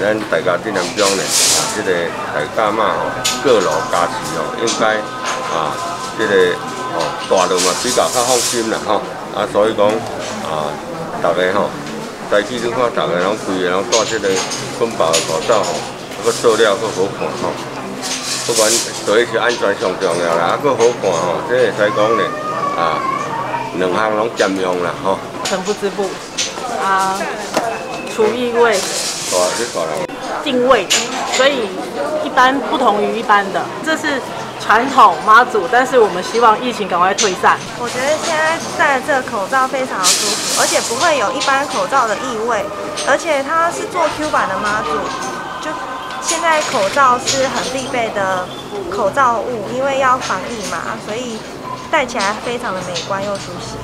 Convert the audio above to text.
咱大家这两中呢，这个大家嘛吼，各路家持哦，应该啊，这个哦，大路嘛比较较放心啦吼，啊，所以讲啊，大家吼，在去你看，大家拢规个拢戴这个粉包的口罩吼，个塑料佫好看吼，不管第一是安全上重要啦，啊，佫好看吼，这会使讲呢啊，两项拢兼用啦吼。神不知不啊，厨艺味。定位，所以一般不同于一般的，这是传统妈祖，但是我们希望疫情赶快退散。我觉得现在戴的这个口罩非常舒服，而且不会有一般口罩的异味，而且它是做 Q 版的妈祖，就现在口罩是很必备的口罩物，因为要防疫嘛，所以戴起来非常的美观又舒适。